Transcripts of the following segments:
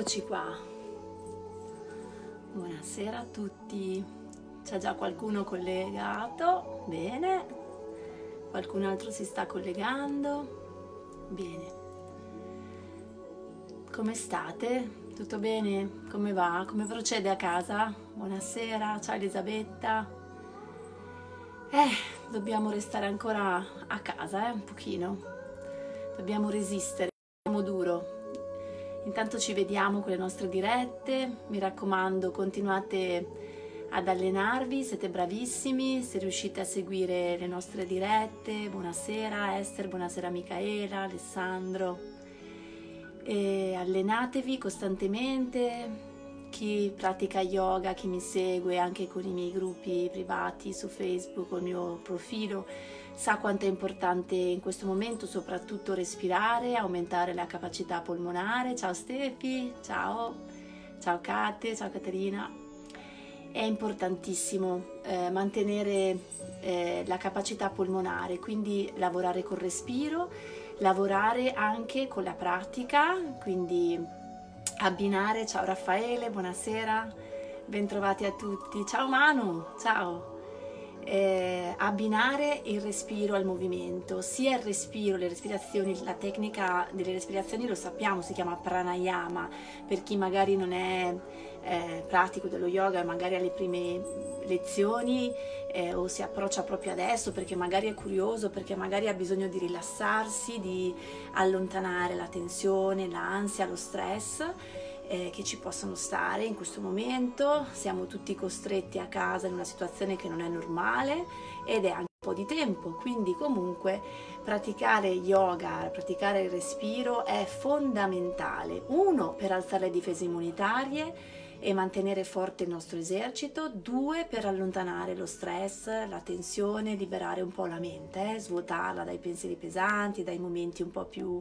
Eccoci qua. Buonasera a tutti. C'è già qualcuno collegato? Bene. Qualcun altro si sta collegando? Bene. Come state? Tutto bene? Come va? Come procede a casa? Buonasera, ciao Elisabetta. Eh, dobbiamo restare ancora a casa, eh, un pochino. Dobbiamo resistere, siamo duro. Intanto ci vediamo con le nostre dirette, mi raccomando continuate ad allenarvi, siete bravissimi, se riuscite a seguire le nostre dirette, buonasera Esther, buonasera Michaela, Alessandro, e allenatevi costantemente, chi pratica yoga, chi mi segue anche con i miei gruppi privati su Facebook, con il mio profilo, sa quanto è importante in questo momento soprattutto respirare, aumentare la capacità polmonare. Ciao Stefi, ciao, ciao Kate, ciao Caterina. È importantissimo eh, mantenere eh, la capacità polmonare, quindi lavorare col respiro, lavorare anche con la pratica, quindi abbinare. Ciao Raffaele, buonasera, bentrovati a tutti. Ciao Manu, ciao eh, abbinare il respiro al movimento, sia il respiro, le respirazioni, la tecnica delle respirazioni lo sappiamo, si chiama pranayama, per chi magari non è eh, pratico dello yoga, magari alle prime lezioni eh, o si approccia proprio adesso perché magari è curioso, perché magari ha bisogno di rilassarsi, di allontanare la tensione, l'ansia, lo stress eh, che ci possono stare in questo momento, siamo tutti costretti a casa in una situazione che non è normale ed è anche un po' di tempo, quindi comunque praticare yoga, praticare il respiro è fondamentale, uno per alzare le difese immunitarie, e mantenere forte il nostro esercito, due per allontanare lo stress, la tensione, liberare un po' la mente, eh, svuotarla dai pensieri pesanti, dai momenti un po' più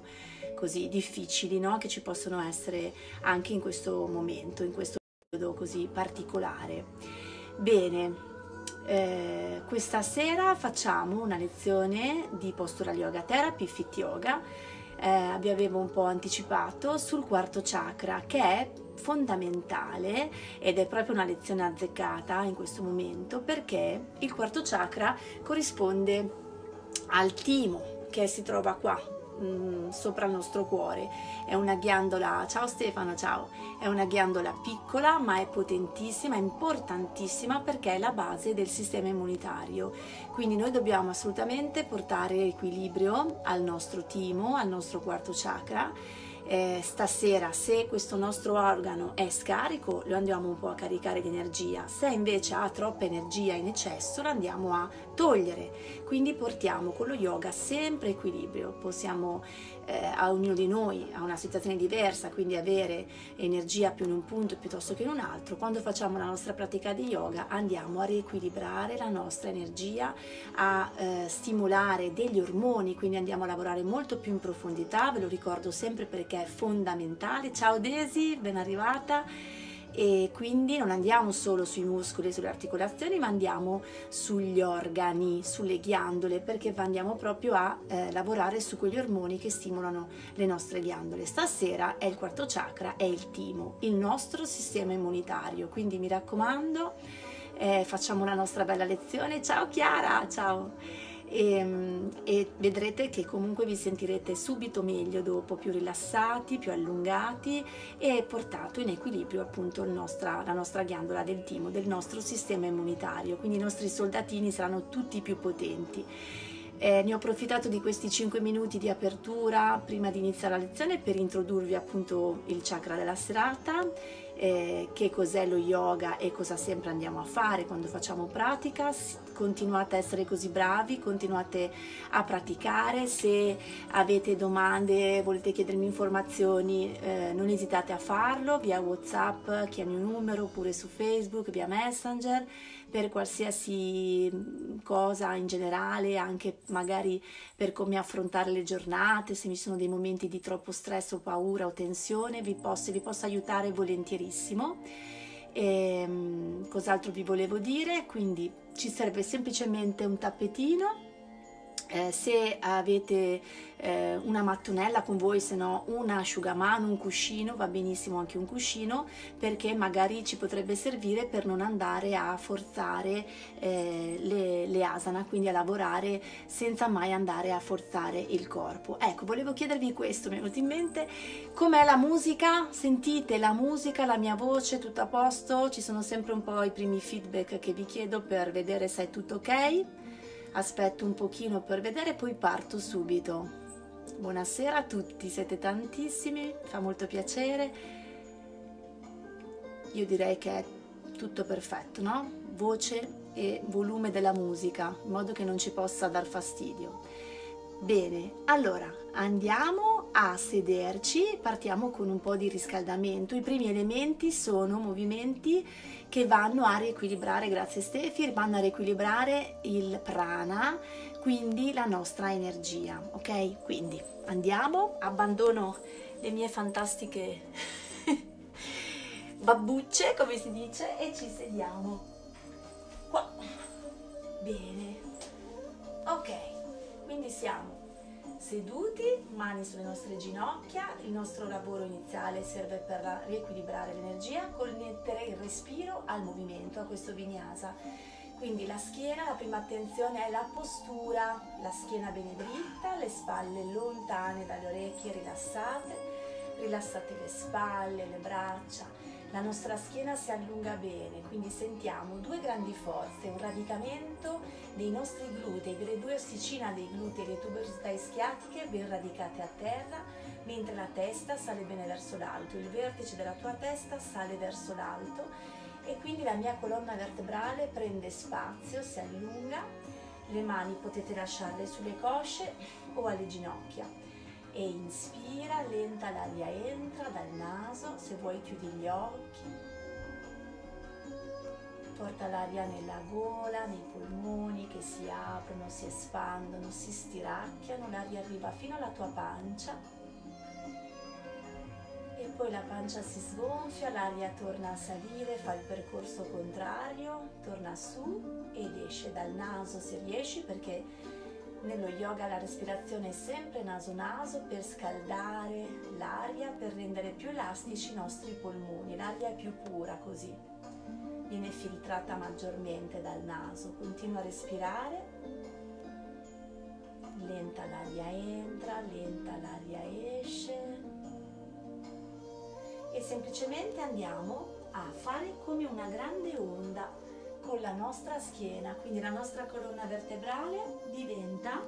così difficili no? che ci possono essere anche in questo momento, in questo periodo così particolare. Bene, eh, questa sera facciamo una lezione di Postural Yoga Therapy, Fit Yoga, eh, vi avevo un po' anticipato, sul quarto chakra che è fondamentale ed è proprio una lezione azzeccata in questo momento perché il quarto chakra corrisponde al timo che si trova qua mm, sopra il nostro cuore. È una ghiandola ciao Stefano ciao. È una ghiandola piccola ma è potentissima importantissima perché è la base del sistema immunitario. Quindi noi dobbiamo assolutamente portare equilibrio al nostro timo al nostro quarto chakra eh, stasera se questo nostro organo è scarico lo andiamo un po' a caricare di energia, se invece ha troppa energia in eccesso lo andiamo a togliere, quindi portiamo con lo yoga sempre equilibrio, possiamo eh, a ognuno di noi a una situazione diversa, quindi avere energia più in un punto piuttosto che in un altro, quando facciamo la nostra pratica di yoga andiamo a riequilibrare la nostra energia, a eh, stimolare degli ormoni, quindi andiamo a lavorare molto più in profondità, ve lo ricordo sempre perché è fondamentale. Ciao Desi, ben arrivata e quindi non andiamo solo sui muscoli e sulle articolazioni ma andiamo sugli organi, sulle ghiandole perché andiamo proprio a eh, lavorare su quegli ormoni che stimolano le nostre ghiandole. Stasera è il quarto chakra, è il timo, il nostro sistema immunitario, quindi mi raccomando eh, facciamo la nostra bella lezione. Ciao Chiara, ciao! E, ehm, e, vedrete che comunque vi sentirete subito meglio dopo, più rilassati, più allungati e portato in equilibrio appunto nostra, la nostra ghiandola del timo, del nostro sistema immunitario, quindi i nostri soldatini saranno tutti più potenti. Eh, ne ho approfittato di questi 5 minuti di apertura prima di iniziare la lezione per introdurvi appunto il chakra della serata eh, che cos'è lo yoga e cosa sempre andiamo a fare quando facciamo pratica. Continuate a essere così bravi, continuate a praticare. Se avete domande, volete chiedermi informazioni, eh, non esitate a farlo via WhatsApp, chi ha il mio numero, oppure su Facebook, via Messenger per qualsiasi mm, cosa in generale, anche magari per come affrontare le giornate, se mi sono dei momenti di troppo stress o paura o tensione, vi posso, vi posso aiutare volentierissimo. E, ehm, cos'altro vi volevo dire? Quindi ci serve semplicemente un tappetino eh, se avete eh, una mattonella con voi, se no un asciugamano, un cuscino, va benissimo anche un cuscino perché magari ci potrebbe servire per non andare a forzare eh, le, le, asana, quindi a lavorare senza mai andare a forzare il corpo. Ecco, volevo chiedervi questo, mi è venuto in mente, com'è la musica? Sentite la musica, la mia voce, tutto a posto? Ci sono sempre un po' i primi feedback che vi chiedo per vedere se è tutto ok aspetto un pochino per vedere poi parto subito. Buonasera a tutti siete tantissimi fa molto piacere. Io direi che è tutto perfetto no? Voce e volume della musica in modo che non ci possa dar fastidio. Bene allora andiamo a sederci partiamo con un po' di riscaldamento i primi elementi sono movimenti che vanno a riequilibrare, grazie Stefi, vanno a riequilibrare il prana, quindi la nostra energia, ok? Quindi andiamo, abbandono le mie fantastiche babbucce, come si dice, e ci sediamo. Qua. Bene. Ok, quindi siamo seduti, mani sulle nostre ginocchia, il nostro lavoro iniziale serve per riequilibrare l'energia, connettere il respiro al movimento, a questo vinyasa. Quindi la schiena, la prima attenzione è la postura, la schiena bene dritta, le spalle lontane dalle orecchie rilassate, rilassate le spalle, le braccia, la nostra schiena si allunga bene, quindi sentiamo due grandi forze, un radicamento dei nostri glutei, delle due ossicina dei glutei, le tuberosità ischiatiche ben radicate a terra, mentre la testa sale bene verso l'alto, il vertice della tua testa sale verso l'alto e quindi la mia colonna vertebrale prende spazio, si allunga, le mani potete lasciarle sulle cosce o alle ginocchia e inspira, lenta l'aria entra dal naso, se vuoi chiudi gli occhi, porta l'aria nella gola, nei polmoni che si aprono, si espandono, si stiracchiano, l'aria arriva fino alla tua pancia. E poi la pancia si sgonfia, l'aria torna a salire, fa il percorso contrario, torna su ed esce dal naso se riesci perché nello yoga la respirazione è sempre naso-naso per scaldare l'aria, per rendere più elastici i nostri polmoni. L'aria è più pura così, viene filtrata maggiormente dal naso. Continua a respirare. Lenta l'aria entra, lenta l'aria esce. E semplicemente andiamo a fare come una grande onda con la nostra schiena, quindi la nostra colonna vertebrale diventa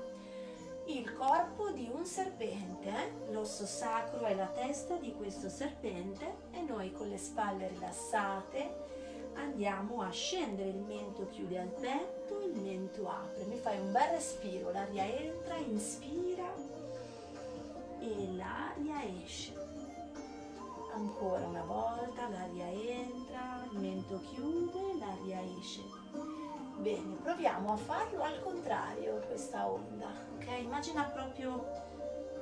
il corpo di un serpente, eh? l'osso sacro è la testa di questo serpente e noi con le spalle rilassate andiamo a scendere, il mento chiude al petto, il mento apre, mi fai un bel respiro, l'aria entra, inspira e l'aria esce. Ancora una volta l'aria entra, il mento chiude, l'aria esce. Bene, proviamo a farlo al contrario questa onda, ok? Immagina proprio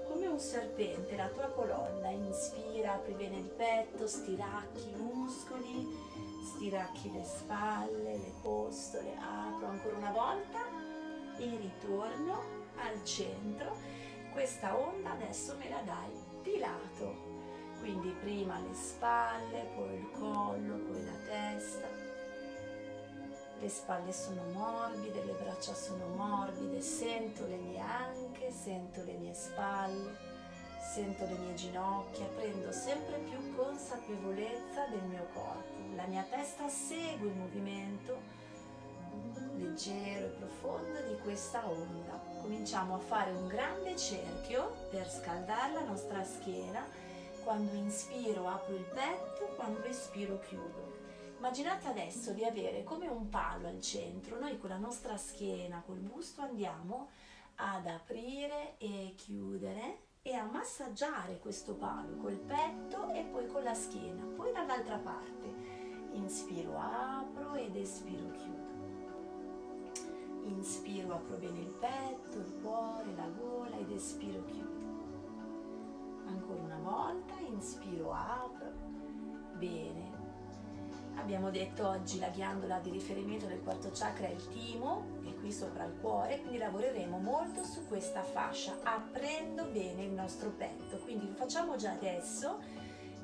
come un serpente, la tua colonna, inspira, apri bene il petto, stiracchi i muscoli, stiracchi le spalle, le costole, apro ancora una volta e ritorno al centro. Questa onda adesso me la dai di lato, quindi prima le spalle, poi il collo, poi la testa. Le spalle sono morbide, le braccia sono morbide, sento le mie anche, sento le mie spalle, sento le mie ginocchia, prendo sempre più consapevolezza del mio corpo. La mia testa segue il movimento leggero e profondo di questa onda. Cominciamo a fare un grande cerchio per scaldare la nostra schiena quando inspiro apro il petto, quando espiro chiudo. Immaginate adesso di avere come un palo al centro, noi con la nostra schiena, col busto andiamo ad aprire e chiudere e a massaggiare questo palo col petto e poi con la schiena, poi dall'altra parte. Inspiro, apro ed espiro, chiudo. Inspiro, apro bene il petto, il cuore, la gola ed espiro, chiudo ancora una volta, inspiro, apro, bene. Abbiamo detto oggi la ghiandola di riferimento del quarto chakra è il timo, è qui sopra il cuore, quindi lavoreremo molto su questa fascia, aprendo bene il nostro petto. Quindi facciamo già adesso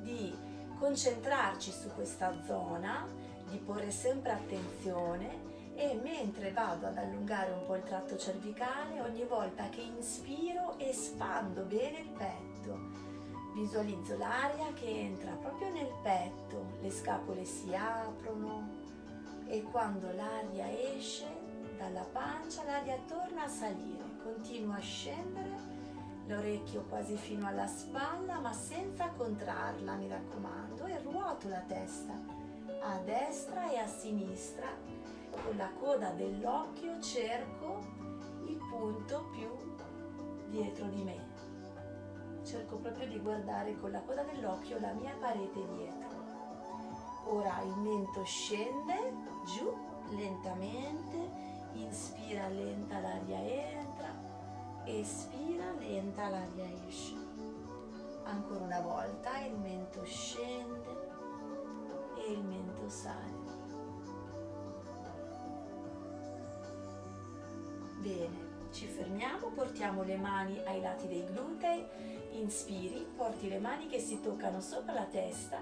di concentrarci su questa zona, di porre sempre attenzione e mentre vado ad allungare un po' il tratto cervicale, ogni volta che inspiro espando bene il petto Visualizzo l'aria che entra proprio nel petto, le scapole si aprono e quando l'aria esce dalla pancia l'aria torna a salire, continua a scendere, l'orecchio quasi fino alla spalla ma senza contrarla mi raccomando e ruoto la testa a destra e a sinistra. Con la coda dell'occhio cerco il punto più dietro di me cerco proprio di guardare con la coda dell'occhio la mia parete dietro. Ora il mento scende giù lentamente, inspira lenta l'aria entra, espira lenta l'aria esce. Ancora una volta il mento scende e il mento sale. Bene, ci fermiamo, portiamo le mani ai lati dei glutei Inspiri, porti le mani che si toccano sopra la testa,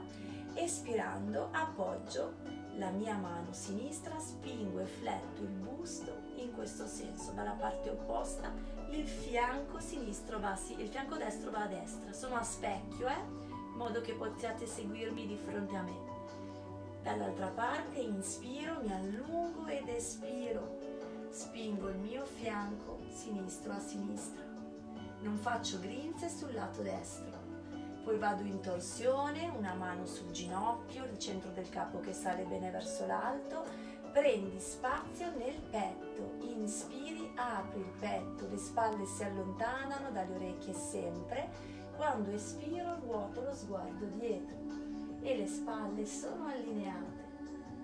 espirando appoggio la mia mano sinistra, spingo e fletto il busto in questo senso, dalla parte opposta il fianco sinistro va a il fianco destro va a destra, sono a specchio, eh? in modo che possiate seguirmi di fronte a me. Dall'altra parte inspiro, mi allungo ed espiro, spingo il mio fianco sinistro a sinistra non faccio grinze sul lato destro. Poi vado in torsione, una mano sul ginocchio, il centro del capo che sale bene verso l'alto, prendi spazio nel petto, inspiri, apri il petto, le spalle si allontanano dalle orecchie sempre, quando espiro ruoto lo sguardo dietro e le spalle sono allineate.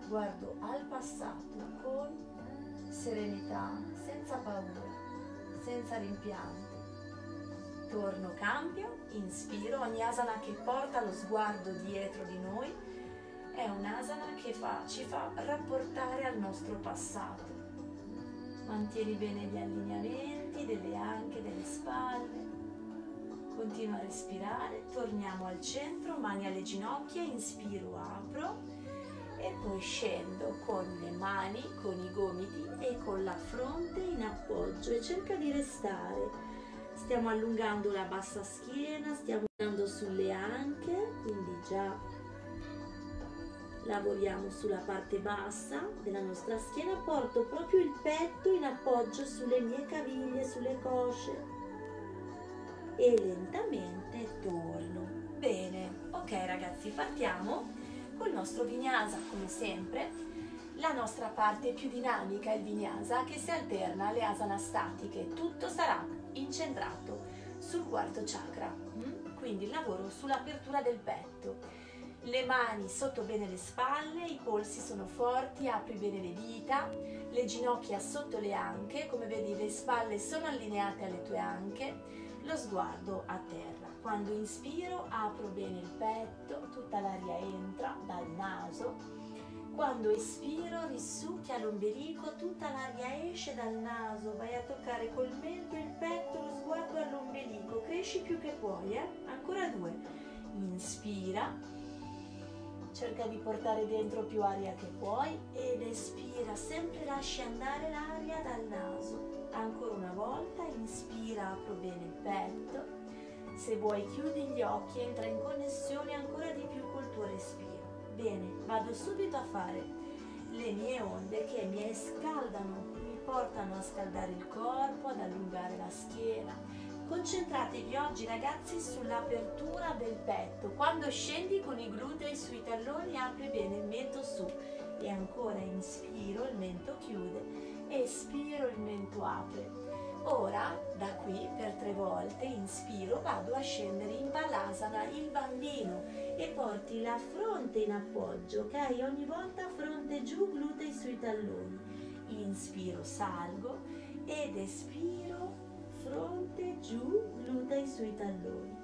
Guardo al passato con serenità, senza paura, senza rimpianto torno, cambio, inspiro, ogni asana che porta lo sguardo dietro di noi è un'asana che fa, ci fa rapportare al nostro passato. Mantieni bene gli allineamenti delle anche, delle spalle. Continua a respirare, torniamo al centro, mani alle ginocchia, inspiro, apro e poi scendo con le mani, con i gomiti e con la fronte in appoggio e cerca di restare stiamo allungando la bassa schiena, stiamo andando sulle anche, quindi già lavoriamo sulla parte bassa della nostra schiena, porto proprio il petto in appoggio sulle mie caviglie, sulle cosce e lentamente torno. Bene, ok ragazzi, partiamo col nostro vinyasa come sempre. La nostra parte più dinamica è il vinyasa che si alterna alle asana statiche. Tutto sarà incentrato sul quarto chakra, mm? quindi il lavoro sull'apertura del petto. Le mani sotto bene le spalle, i polsi sono forti, apri bene le dita, le ginocchia sotto le anche, come vedi le spalle sono allineate alle tue anche, lo sguardo a terra. Quando inspiro apro bene il petto, tutta l'aria entra dal naso quando espiro risucchia l'ombelico, tutta l'aria esce dal naso, vai a toccare col mento il petto, lo sguardo all'ombelico, cresci più che puoi, eh? Ancora due. Inspira, cerca di portare dentro più aria che puoi ed espira, sempre lasci andare l'aria dal naso. Ancora una volta, inspira, apro bene il petto. Se vuoi chiudi gli occhi, entra in connessione ancora di più col tuo respiro. Bene, vado subito a fare le mie onde che mi scaldano, mi portano a scaldare il corpo, ad allungare la schiena. Concentratevi oggi ragazzi sull'apertura del petto. Quando scendi con i glutei sui talloni apri bene il mento su e ancora inspiro, il mento chiude, espiro, il mento apre. Ora, da qui per tre volte, inspiro, vado a scendere in Balasana, il bambino, e porti la fronte in appoggio, ok? Ogni volta fronte giù, glutei sui talloni. Inspiro, salgo ed espiro, fronte giù, glutei sui talloni.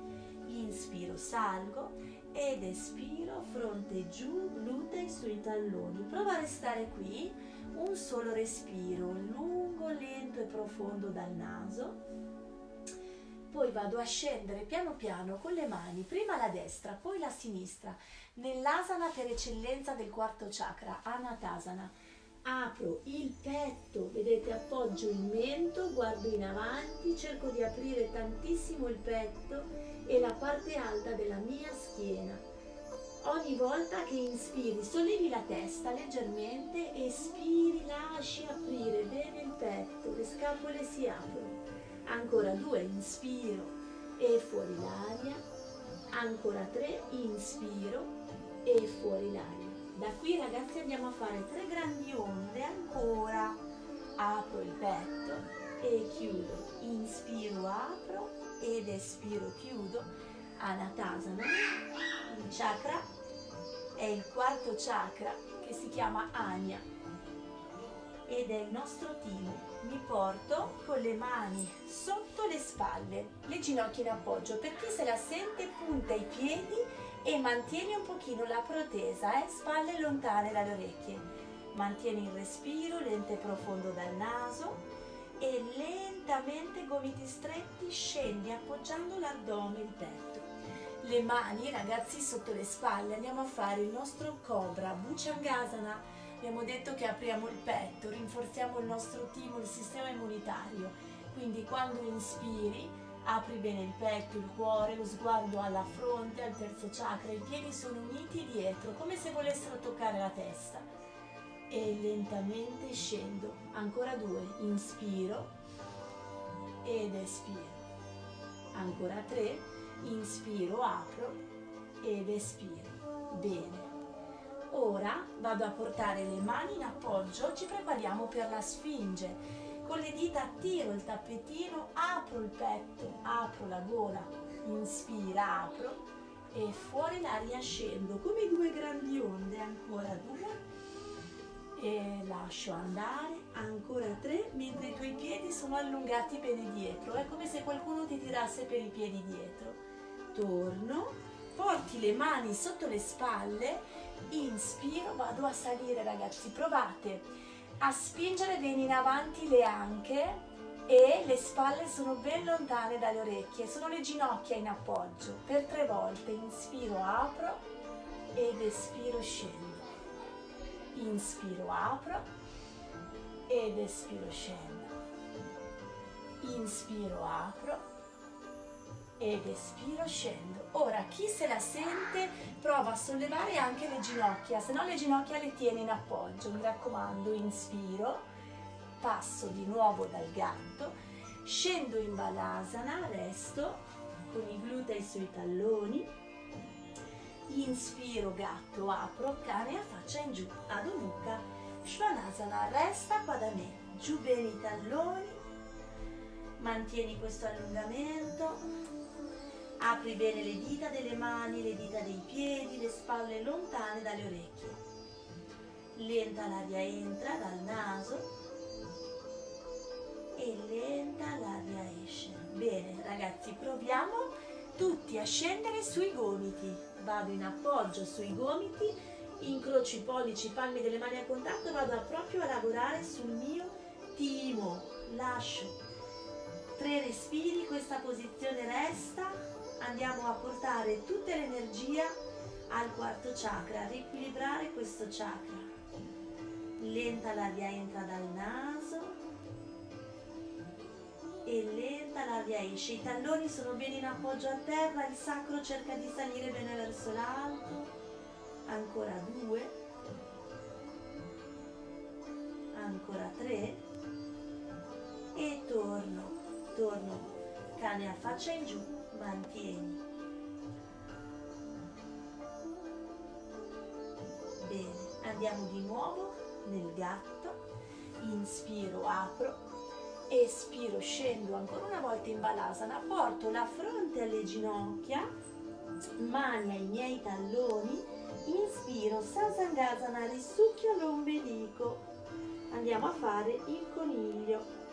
inspiro, salgo ed espiro, fronte giù, glutei sui talloni. Prova a restare qui, un solo respiro, lungo, lento e profondo dal naso. Poi vado a scendere piano piano con le mani, prima la destra, poi la sinistra, nell'asana per eccellenza del quarto chakra, Anatasana apro il petto, vedete appoggio il mento, guardo in avanti, cerco di aprire tantissimo il petto e la parte alta della mia schiena. Ogni volta che inspiri sollevi la testa leggermente, espiri, lasci aprire bene il petto, le scapole si aprono. Ancora due, inspiro e fuori l'aria. Ancora tre, inspiro e fuori l'aria. Da qui ragazzi andiamo a fare tre grandi onde ancora. Apro il petto e chiudo. Inspiro, apro ed espiro, chiudo. Anatasana. Il chakra è il quarto chakra che si chiama Anya ed è il nostro timo. Mi porto con le mani sotto le spalle, le ginocchia in appoggio. Per chi se la sente punta i piedi e mantieni un pochino la protesa, eh? spalle lontane dalle orecchie. Mantieni il respiro lento e profondo dal naso e lentamente gomiti stretti scendi appoggiando l'addome, il petto. Le mani ragazzi sotto le spalle, andiamo a fare il nostro cobra, Bhujangasana. Abbiamo detto che apriamo il petto, rinforziamo il nostro timo, il sistema immunitario. Quindi quando inspiri Apri bene il petto, il cuore, lo sguardo alla fronte, al terzo chakra, i piedi sono uniti dietro, come se volessero toccare la testa. E lentamente scendo. Ancora due. Inspiro ed espiro. Ancora tre. Inspiro, apro ed espiro. Bene. Ora vado a portare le mani in appoggio, ci prepariamo per la sfinge con le dita tiro il tappetino, apro il petto, apro la gola, inspira, apro e fuori l'aria scendo come due grandi onde, ancora due e lascio andare, ancora tre, mentre i tuoi piedi sono allungati bene dietro, è come se qualcuno ti tirasse per i piedi dietro. Torno, porti le mani sotto le spalle, inspiro, vado a salire ragazzi, provate a spingere bene in avanti le anche e le spalle sono ben lontane dalle orecchie, sono le ginocchia in appoggio. Per tre volte inspiro, apro ed espiro, scendo. Inspiro, apro ed espiro, scendo. Inspiro, apro ed espiro, scendo. Ora, chi se la sente prova a sollevare anche le ginocchia, se no le ginocchia le tiene in appoggio. Mi raccomando, inspiro, passo di nuovo dal gatto, scendo in balasana, resto con i glutei sui talloni, inspiro gatto, apro, cane a faccia in giù, Adho Mukha, Svanasana, resta qua da me, giù bene i talloni, mantieni questo allungamento, Apri bene le dita delle mani, le dita dei piedi, le spalle lontane dalle orecchie. Lenta l'aria entra dal naso e lenta l'aria esce. Bene ragazzi, proviamo tutti a scendere sui gomiti. Vado in appoggio sui gomiti, incrocio i pollici, palmi delle mani a contatto, vado proprio a lavorare sul mio timo. Lascio tre respiri, questa posizione resta andiamo a portare tutta l'energia al quarto chakra, a riequilibrare questo chakra. Lenta l'aria entra dal naso e lenta l'aria esce. I talloni sono bene in appoggio a terra, il sacro cerca di salire bene verso l'alto. Ancora due. Ancora tre. E torno, torno, cane a faccia in giù mantieni. Bene, andiamo di nuovo nel gatto, inspiro, apro, espiro, scendo ancora una volta in balasana, porto la fronte alle ginocchia, mani ai miei talloni, inspiro, sasangasana, risucchio l'ombelico, andiamo a fare il coniglio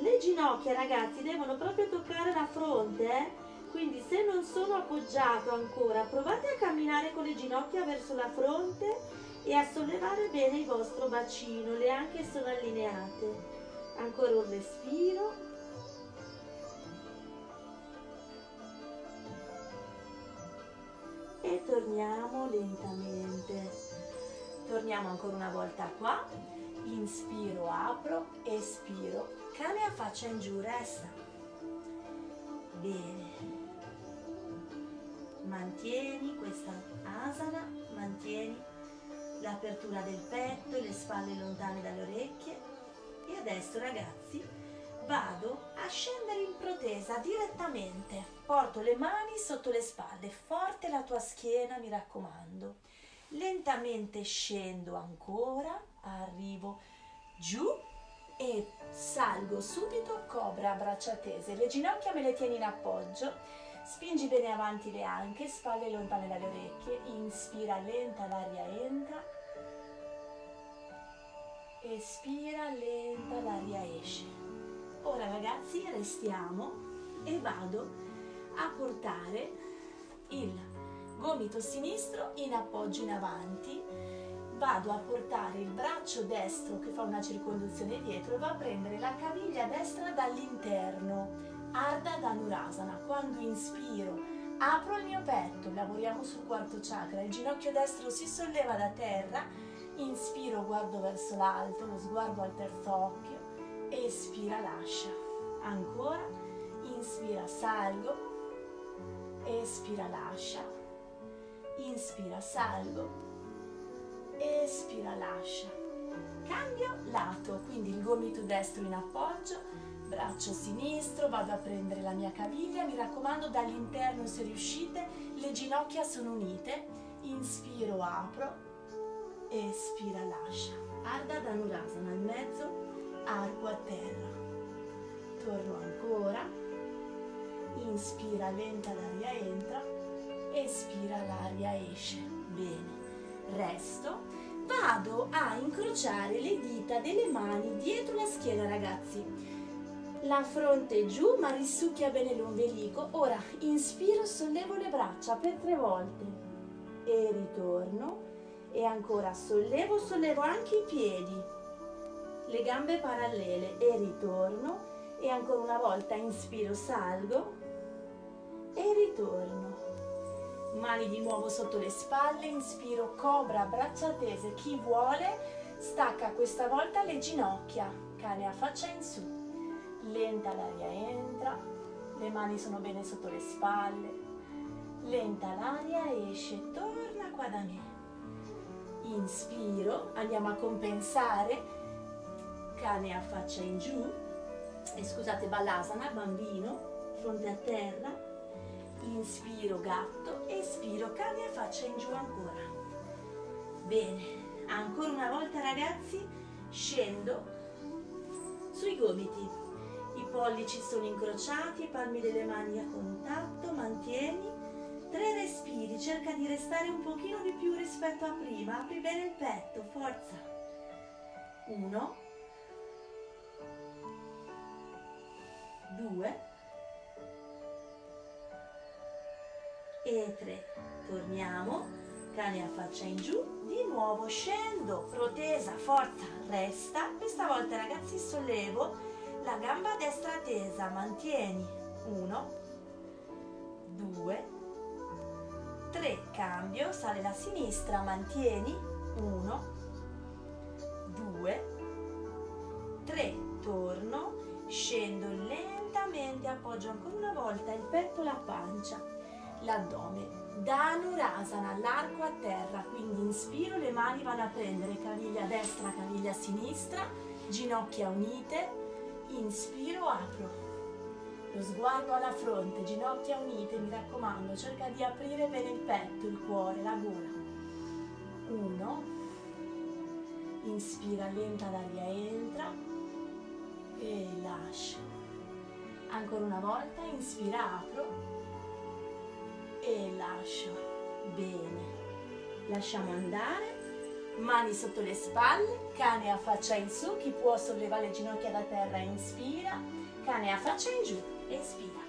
le ginocchia ragazzi devono proprio toccare la fronte eh? Quindi se non sono appoggiato ancora, provate a camminare con le ginocchia verso la fronte e a sollevare bene il vostro bacino, le anche sono allineate. Ancora un respiro. E torniamo lentamente. Torniamo ancora una volta qua. Inspiro, apro, espiro. Cane a faccia in giù, resta. Bene. Mantieni questa asana, mantieni l'apertura del petto e le spalle lontane dalle orecchie. E adesso ragazzi vado a scendere in protesa direttamente. Porto le mani sotto le spalle, forte la tua schiena mi raccomando. Lentamente scendo ancora, arrivo giù e salgo subito, cobra a braccia tese. Le ginocchia me le tieni in appoggio. Spingi bene avanti le anche, spalle lontane dalle orecchie. Inspira lenta, l'aria entra. Espira lenta, l'aria esce. Ora ragazzi restiamo e vado a portare il gomito sinistro in appoggio in avanti vado a portare il braccio destro che fa una circonduzione dietro e va a prendere la caviglia destra dall'interno, Ardha Dhanurasana. Quando inspiro, apro il mio petto, lavoriamo sul quarto chakra, il ginocchio destro si solleva da terra, inspiro, guardo verso l'alto, lo sguardo al terzo occhio, espira, lascia. Ancora, inspira, salgo, espira, lascia, inspira, salgo, espira, lascia. Cambio lato, quindi il gomito destro in appoggio, braccio sinistro, vado a prendere la mia caviglia, mi raccomando dall'interno se riuscite, le ginocchia sono unite, inspiro, apro, espira, lascia. Ardha Dhanurasana al mezzo, arco a terra. Torno ancora, inspira, lenta l'aria entra, espira, l'aria esce. Bene resto, vado a incrociare le dita delle mani dietro la schiena ragazzi. La fronte giù ma risucchia bene l'ombelico. Ora inspiro, sollevo le braccia per tre volte e ritorno e ancora sollevo, sollevo anche i piedi, le gambe parallele e ritorno e ancora una volta inspiro, salgo e ritorno mani di nuovo sotto le spalle, inspiro, cobra, braccia tese, chi vuole stacca questa volta le ginocchia, cane a faccia in su, lenta l'aria entra, le mani sono bene sotto le spalle, lenta l'aria esce, torna qua da me, inspiro, andiamo a compensare, cane a faccia in giù, e scusate, balasana, bambino, fronte a terra, inspiro gatto, espiro cane a faccia in giù ancora. Bene, ancora una volta ragazzi, scendo sui gomiti. I pollici sono incrociati, i palmi delle mani a contatto, mantieni. Tre respiri, cerca di restare un pochino di più rispetto a prima, apri bene il petto, forza. Uno, due, e 3. Torniamo, cane a faccia in giù, di nuovo scendo, protesa, forza, resta. Questa volta ragazzi sollevo la gamba destra tesa, mantieni. 1, 2, 3, cambio, sale la sinistra, mantieni. 1, 2, 3, torno, scendo lentamente, appoggio ancora una volta il petto la pancia l'addome. Dhanurasana, l'arco a terra, quindi inspiro, le mani vanno a prendere caviglia destra, caviglia sinistra, ginocchia unite, inspiro, apro. Lo sguardo alla fronte, ginocchia unite, mi raccomando, cerca di aprire bene il petto, il cuore, la gola. Uno, inspira lenta, l'aria entra e lascia. Ancora una volta, inspira, apro Lasciamo andare. Mani sotto le spalle, cane a faccia in su, chi può sollevare le ginocchia da terra inspira, cane a faccia in giù, espira.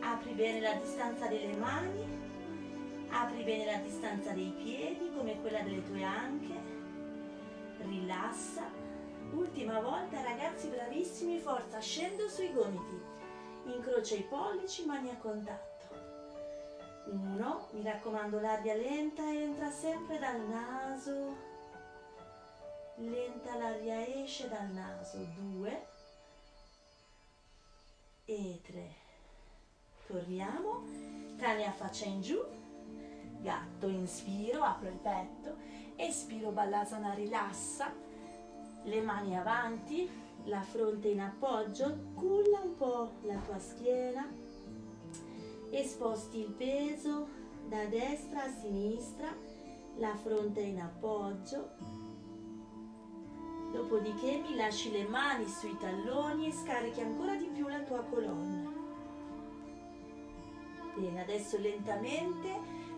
Apri bene la distanza delle mani, apri bene la distanza dei piedi come quella delle tue anche, rilassa. Ultima volta ragazzi bravissimi, forza, scendo sui gomiti, incrocia i pollici, mani a contatto. Uno, mi raccomando l'aria lenta entra sempre dal naso, lenta l'aria esce dal naso. Due. E tre. Torniamo, cane a faccia in giù, gatto, inspiro, apro il petto, espiro, Balasana, rilassa, le mani avanti, la fronte in appoggio, culla un po' la tua schiena e sposti il peso da destra a sinistra, la fronte in appoggio. Dopodiché mi lasci le mani sui talloni e scarichi ancora di più la tua colonna. Bene, adesso lentamente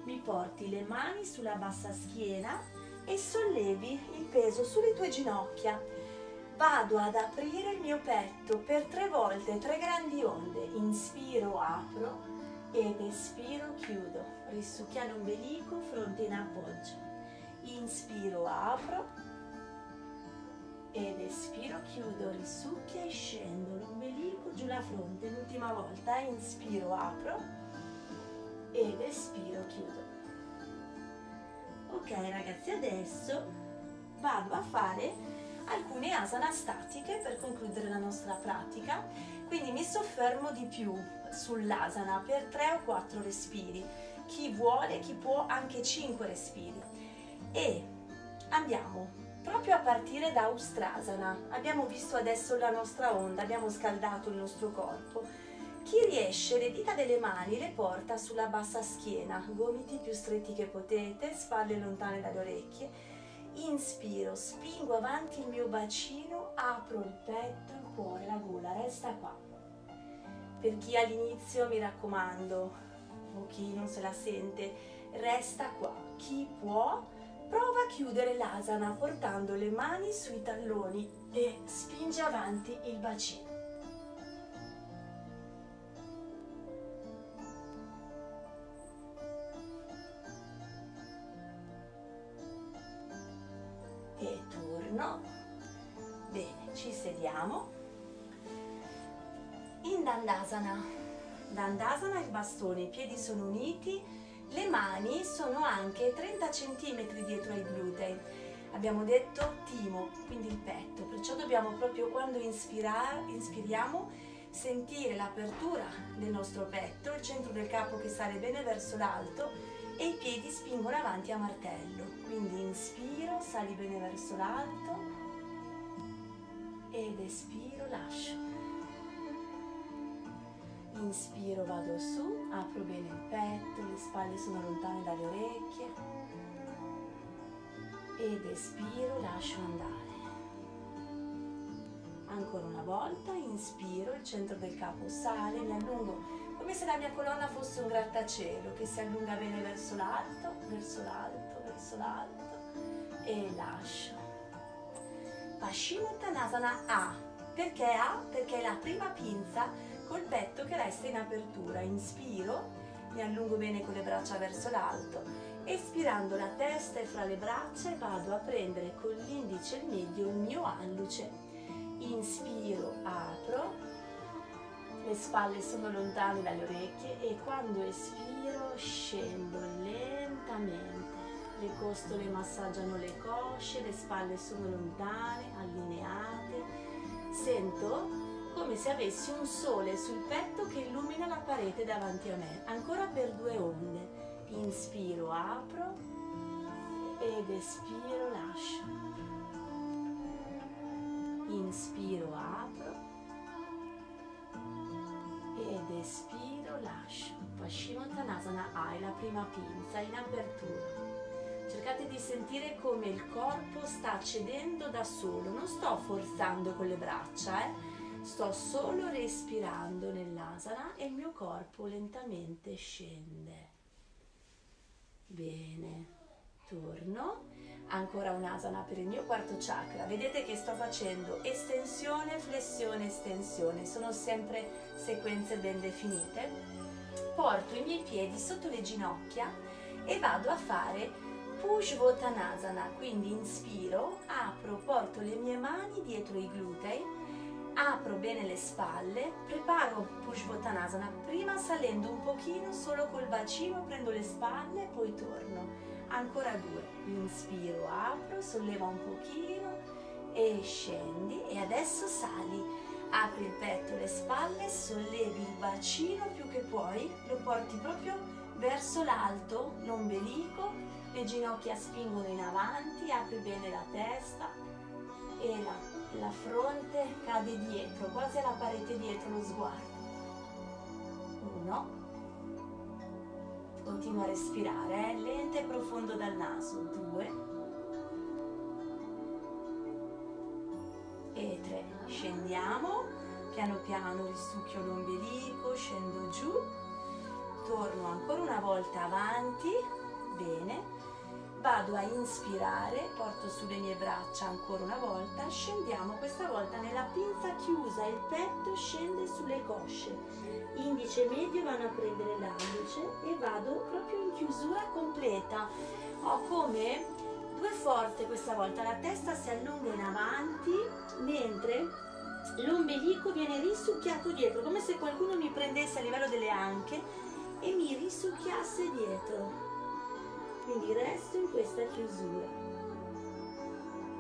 mi porti le mani sulla bassa schiena e sollevi il peso sulle tue ginocchia. Vado ad aprire il mio petto per tre volte, tre grandi onde. Inspiro, apro ed espiro, chiudo. Risucchia l'ombelico, fronte in appoggio. Inspiro, apro ed espiro, chiudo, risucchia e scendo l'ombelico giù la fronte. L'ultima volta, inspiro, apro ed espiro, chiudo. Ok ragazzi, adesso vado a fare alcune asana statiche per concludere la nostra pratica, quindi mi soffermo di più sull'asana per 3 o 4 respiri, chi vuole, chi può anche 5 respiri e andiamo proprio a partire da Ustrasana. Abbiamo visto adesso la nostra onda, abbiamo scaldato il nostro corpo chi riesce le dita delle mani le porta sulla bassa schiena, gomiti più stretti che potete, spalle lontane dalle orecchie. Inspiro, spingo avanti il mio bacino, apro il petto, il cuore, la gola, resta qua. Per chi all'inizio mi raccomando, o chi non se la sente, resta qua. Chi può, prova a chiudere l'asana portando le mani sui talloni e spinge avanti il bacino. No? Bene, ci sediamo. In Dandasana. Dandasana il bastone, i piedi sono uniti, le mani sono anche 30 cm dietro ai glutei. Abbiamo detto timo, quindi il petto, perciò dobbiamo proprio quando inspiriamo sentire l'apertura del nostro petto, il centro del capo che sale bene verso l'alto e i piedi spingono avanti a martello. Quindi inspiro, sali bene verso l'alto ed espiro, lascio. Inspiro, vado su, apro bene il petto, le spalle sono lontane dalle orecchie ed espiro, lascio andare. Ancora una volta, inspiro, il centro del capo sale, mi allungo come se la mia colonna fosse un grattacielo che si allunga bene verso l'alto, verso l'alto, verso l'alto e lascio. Paschimottanasana A. Perché A? Perché è la prima pinza col petto che resta in apertura. Inspiro, mi allungo bene con le braccia verso l'alto. Espirando la testa e fra le braccia vado a prendere con l'indice e il medio il mio alluce. Inspiro, apro, le spalle sono lontane dalle orecchie e quando espiro scendo lentamente. Le costole massaggiano le cosce, le spalle sono lontane, allineate. Sento come se avessi un sole sul petto che illumina la parete davanti a me. Ancora per due onde. Inspiro, apro ed espiro, lascio. Inspiro, apro ed espiro, lascio. Paschimottanasana hai la prima pinza in apertura. Cercate di sentire come il corpo sta cedendo da solo, non sto forzando con le braccia, eh? sto solo respirando nell'asana e il mio corpo lentamente scende. Bene, torno ancora un'asana per il mio quarto chakra. Vedete che sto facendo estensione, flessione, estensione. Sono sempre sequenze ben definite. porto i miei piedi sotto le ginocchia e vado a fare Pushvotanasana, quindi inspiro, apro, porto le mie mani dietro i glutei, apro bene le spalle, preparo Pushvotanasana, prima salendo un pochino solo col bacino, prendo le spalle, poi torno. Ancora due, inspiro, apro, solleva un pochino e scendi e adesso sali apri il petto, le spalle, sollevi il bacino più che puoi, lo porti proprio verso l'alto, l'ombelico, le ginocchia spingono in avanti, apri bene la testa e la, la fronte cade dietro, quasi alla parete dietro lo sguardo. Uno. Continua a respirare, eh? lento e profondo dal naso. Due. e tre. Scendiamo, piano piano risucchio l'ombelico, scendo giù, torno ancora una volta avanti, bene. Vado a inspirare, porto sulle mie braccia ancora una volta, scendiamo questa volta nella pinza chiusa, il petto scende sulle cosce, indice e medio vanno a prendere l'andice e vado proprio in chiusura completa. Ho come due forze questa volta, la testa si allunga in avanti mentre l'ombelico viene risucchiato dietro, come se qualcuno mi prendesse a livello delle anche e mi risucchiasse dietro. Quindi resto in questa chiusura.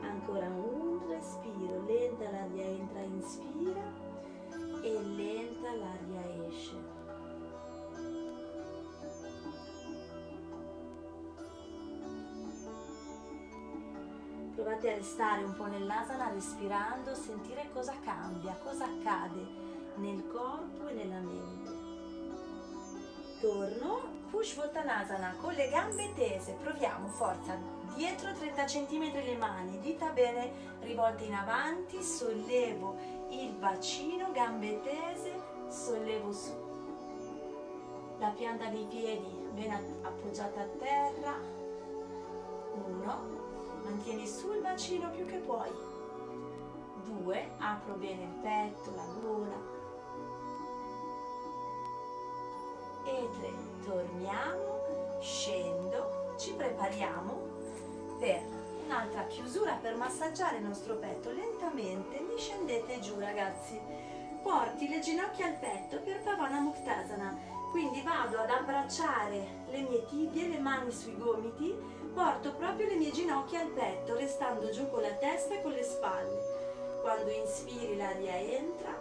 Ancora un respiro, lenta l'aria entra, inspira e lenta l'aria esce. Provate a restare un po' nell'asana respirando, sentire cosa cambia, cosa accade nel corpo e nella mente. Torno, push Voltanasana con le gambe tese, proviamo, forza, dietro 30 cm le mani, dita bene rivolte in avanti, sollevo il bacino, gambe tese, sollevo su. La pianta dei piedi ben appoggiata a terra. Uno, mantieni sul bacino più che puoi. Due, apro bene il petto, la gola. E tre, torniamo, scendo, ci prepariamo per un'altra chiusura per massaggiare il nostro petto lentamente. Discendete giù ragazzi. Porti le ginocchia al petto per Pavana Muktasana. Quindi vado ad abbracciare le mie tibie, le mani sui gomiti, porto proprio le mie ginocchia al petto, restando giù con la testa e con le spalle. Quando inspiri l'aria entra,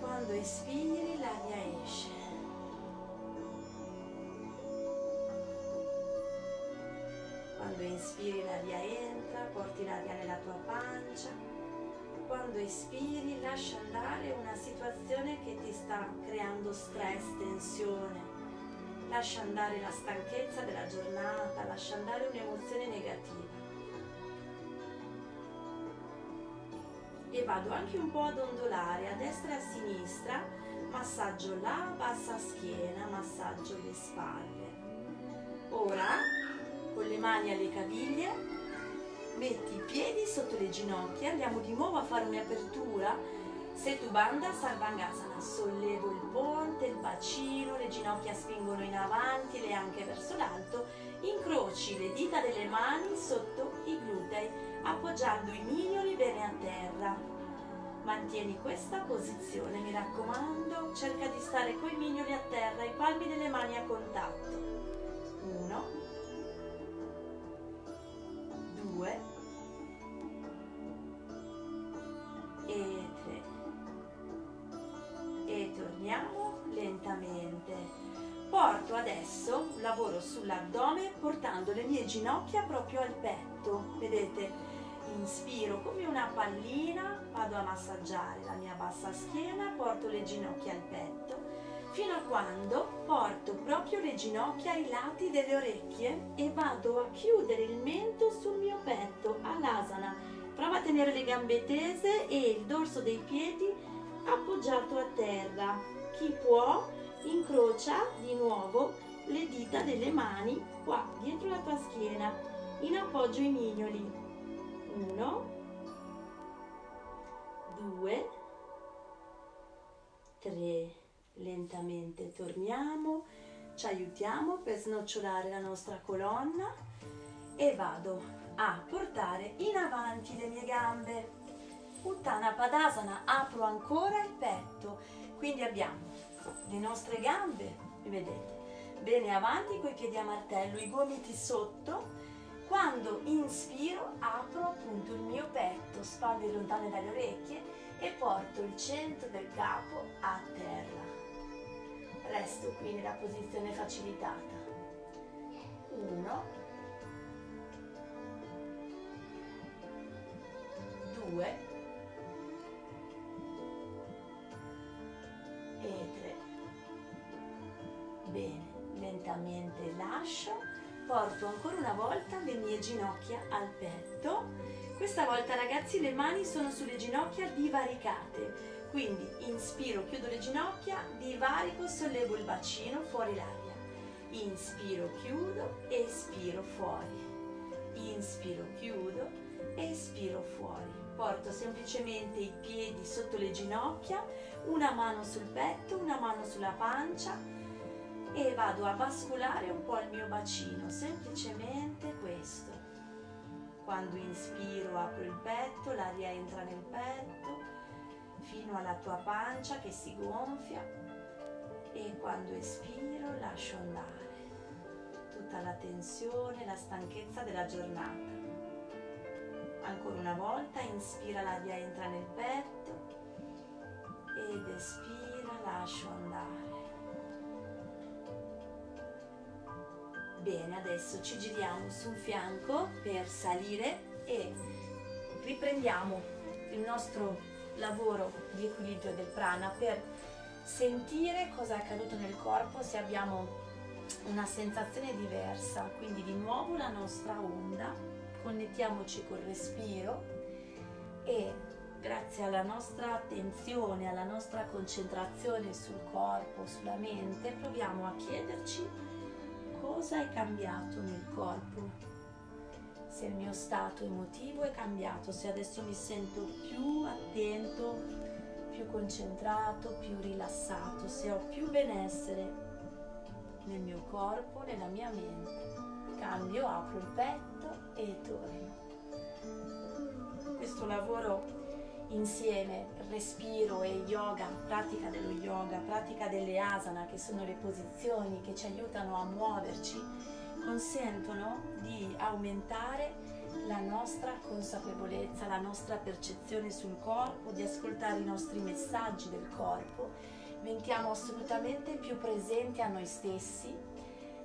quando espiri l'aria esce. Inspiri l'aria entra, porti l'aria nella tua pancia. Quando espiri lascia andare una situazione che ti sta creando stress, tensione, lascia andare la stanchezza della giornata, lascia andare un'emozione negativa. E vado anche un po' ad ondolare a destra e a sinistra, massaggio la bassa schiena, massaggio le spalle. Ora, con le mani alle caviglie, metti i piedi sotto le ginocchia, andiamo di nuovo a fare un'apertura, Setu Bandha Sarvangasana, sollevo il ponte, il bacino, le ginocchia spingono in avanti, le anche verso l'alto, incroci le dita delle mani sotto i glutei, appoggiando i mignoli bene a terra. Mantieni questa posizione, mi raccomando, cerca di stare coi mignoli a terra, i palmi delle mani a contatto. 1, ginocchia proprio al petto, vedete? Inspiro come una pallina, vado a massaggiare la mia bassa schiena, porto le ginocchia al petto, fino a quando porto proprio le ginocchia ai lati delle orecchie e vado a chiudere il mento sul mio petto, all'asana. Prova a tenere le gambe tese e il dorso dei piedi appoggiato a terra. Chi può incrocia di nuovo le dita delle mani qua dietro la tua schiena in appoggio ai mignoli. Uno, due, tre, lentamente torniamo, ci aiutiamo per snocciolare la nostra colonna e vado a portare in avanti le mie gambe. Uttana Padasana, apro ancora il petto, quindi abbiamo le nostre gambe, vedete, bene avanti con i piedi a martello, i gomiti sotto. Quando inspiro apro appunto il mio petto, spalle lontane dalle orecchie e porto il centro del capo a terra. Resto qui nella posizione facilitata. Uno, due e tre. Bene, lentamente lascio, porto ancora una volta le mie ginocchia al petto. Questa volta ragazzi le mani sono sulle ginocchia divaricate, quindi inspiro, chiudo le ginocchia, divarico, sollevo il bacino, fuori l'aria. Inspiro, chiudo, espiro fuori. Inspiro, chiudo, espiro fuori. Porto semplicemente i piedi sotto le ginocchia, una mano sul petto, una mano sulla pancia e vado a basculare un po' il mio bacino, semplicemente questo. Quando inspiro apro il petto, l'aria entra nel petto fino alla tua pancia che si gonfia e quando espiro lascio andare tutta la tensione, la stanchezza della giornata. Ancora una volta, inspira, l'aria entra nel petto ed espira, lascio andare. Bene, adesso ci giriamo sul fianco per salire e riprendiamo il nostro lavoro di equilibrio del prana per sentire cosa è accaduto nel corpo se abbiamo una sensazione diversa. Quindi di nuovo la nostra onda, connettiamoci col respiro e grazie alla nostra attenzione, alla nostra concentrazione sul corpo, sulla mente, proviamo a chiederci cosa è cambiato nel corpo, se il mio stato emotivo è cambiato, se adesso mi sento più attento, più concentrato, più rilassato, se ho più benessere nel mio corpo, nella mia mente. Cambio, apro il petto e torno. Questo lavoro insieme respiro e yoga, pratica dello yoga, pratica delle asana, che sono le posizioni che ci aiutano a muoverci, consentono di aumentare la nostra consapevolezza, la nostra percezione sul corpo, di ascoltare i nostri messaggi del corpo, diventiamo assolutamente più presenti a noi stessi,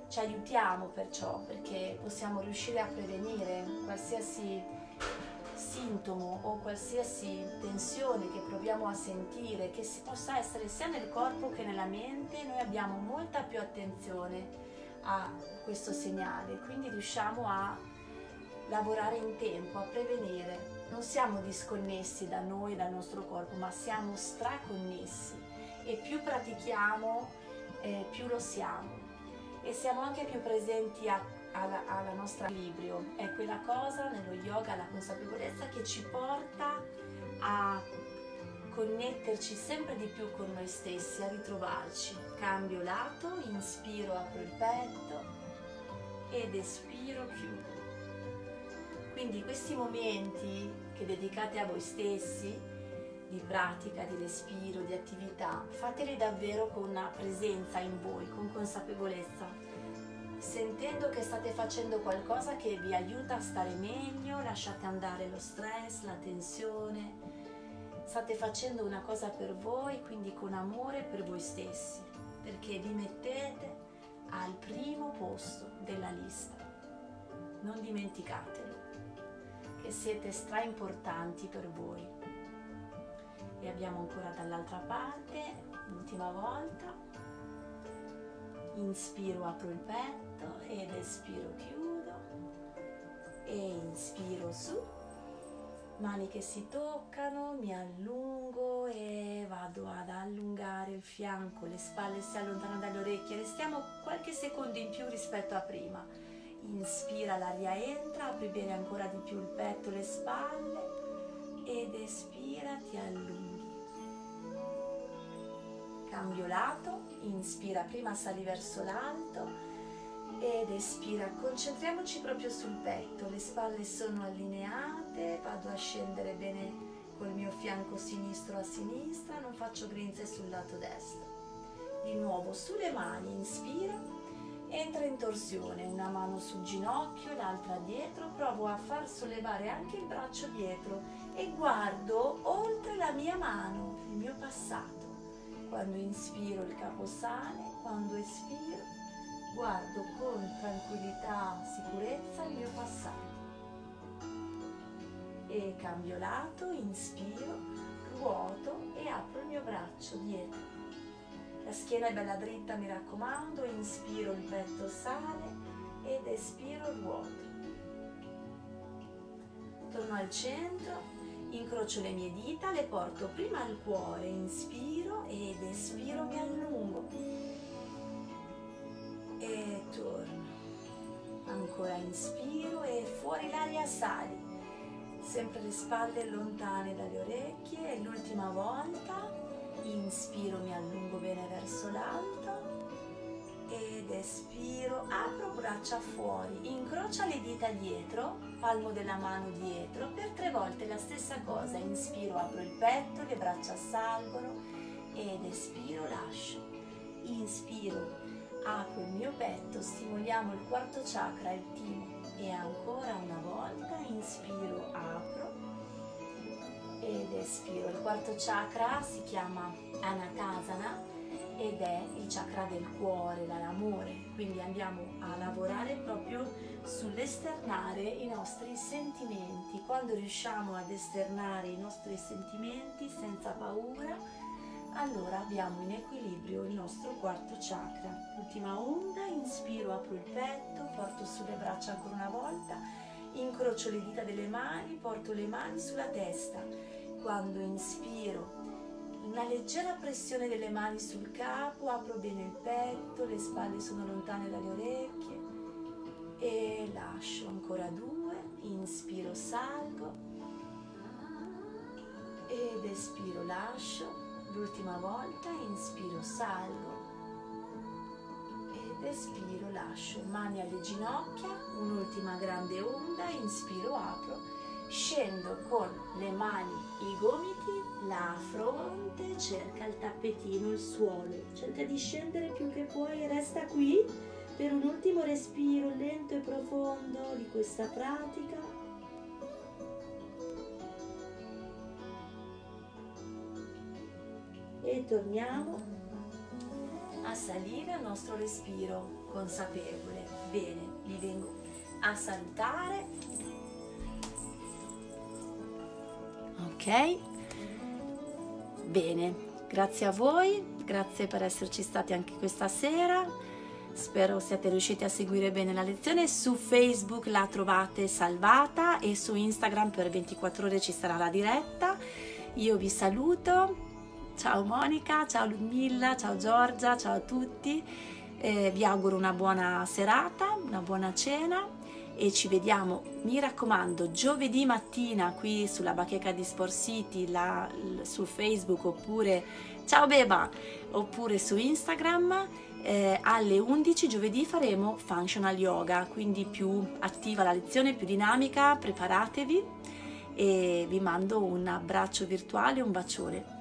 ci aiutiamo perciò perché possiamo riuscire a prevenire qualsiasi sintomo o qualsiasi tensione che proviamo a sentire, che si possa essere sia nel corpo che nella mente, noi abbiamo molta più attenzione a questo segnale, quindi riusciamo a lavorare in tempo, a prevenire. Non siamo disconnessi da noi, dal nostro corpo, ma siamo straconnessi e più pratichiamo, eh, più lo siamo e siamo anche più presenti a alla, alla nostro equilibrio. È quella cosa nello yoga, la consapevolezza che ci porta a connetterci sempre di più con noi stessi, a ritrovarci. Cambio lato, inspiro, apro il petto ed espiro, chiudo. Quindi questi momenti che dedicate a voi stessi, di pratica, di respiro, di attività, fateli davvero con una presenza in voi, con consapevolezza sentendo che state facendo qualcosa che vi aiuta a stare meglio, lasciate andare lo stress, la tensione, state facendo una cosa per voi, quindi con amore per voi stessi, perché vi mettete al primo posto della lista. Non dimenticatelo, che siete stra importanti per voi. E abbiamo ancora dall'altra parte, l'ultima volta. Inspiro, apro il petto petto ed espiro chiudo e inspiro su. Mani che si toccano mi allungo e vado ad allungare il fianco. Le spalle si allontanano dalle orecchie. Restiamo qualche secondo in più rispetto a prima. Inspira l'aria entra apri bene ancora di più il petto le spalle ed espira ti allunghi. Cambio lato, inspira, prima sali verso l'alto ed espira, concentriamoci proprio sul petto, le spalle sono allineate, vado a scendere bene col mio fianco sinistro a sinistra, non faccio grinze sul lato destro. Di nuovo sulle mani, inspira, entra in torsione, una mano sul ginocchio, l'altra dietro, provo a far sollevare anche il braccio dietro e guardo oltre la mia mano, il mio passato. Quando inspiro il capo sale, quando espiro guardo con tranquillità, sicurezza il mio passato. E cambio lato, inspiro, ruoto e apro il mio braccio dietro. La schiena è bella dritta, mi raccomando, inspiro il petto sale ed espiro ruoto. Torno al centro, incrocio le mie dita, le porto prima al cuore, inspiro ed espiro, mi allungo e torno. Ancora inspiro e fuori l'aria sali. Sempre le spalle lontane dalle orecchie e l'ultima volta. Inspiro, mi allungo bene verso l'alto ed espiro, apro braccia fuori, incrocia le dita dietro, palmo della mano dietro, per tre volte la stessa cosa, inspiro, apro il petto, le braccia salgono ed espiro, lascio, inspiro, apro il mio petto, stimoliamo il quarto chakra, il timo e ancora una volta inspiro, apro ed espiro. Il quarto chakra si chiama Anatasana ed è il chakra del cuore, l'amore, quindi andiamo a lavorare proprio sull'esternare i nostri sentimenti. Quando riusciamo ad esternare i nostri sentimenti senza paura, allora abbiamo in equilibrio il nostro quarto chakra. Ultima onda, inspiro, apro il petto, porto sulle braccia ancora una volta, incrocio le dita delle mani, porto le mani sulla testa. Quando inspiro, una leggera pressione delle mani sul capo, apro bene il petto, le spalle sono lontane dalle orecchie e lascio ancora due, inspiro, salgo ed espiro, lascio L'ultima volta inspiro, salgo ed espiro, lascio. Mani alle ginocchia, un'ultima grande onda, inspiro, apro, scendo con le mani, i gomiti, la fronte, cerca il tappetino, il suolo. Cerca di scendere più che puoi resta qui per un ultimo respiro lento e profondo di questa pratica. E torniamo a salire il nostro respiro consapevole. Bene, vi vengo a salutare. Ok, bene, grazie a voi, grazie per esserci stati anche questa sera. Spero siate riusciti a seguire bene la lezione. Su Facebook la trovate salvata e su Instagram per 24 ore ci sarà la diretta. Io vi saluto, Ciao Monica, ciao Ludmilla, ciao Giorgia, ciao a tutti. Eh, vi auguro una buona serata, una buona cena e ci vediamo, mi raccomando, giovedì mattina qui sulla bacheca di Sport City, là, su Facebook oppure ciao Beba, oppure su Instagram. Eh, alle 11 giovedì faremo functional yoga, quindi più attiva la lezione, più dinamica, preparatevi e vi mando un abbraccio virtuale, un bacione.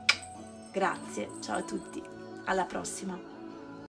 Grazie, ciao a tutti, alla prossima.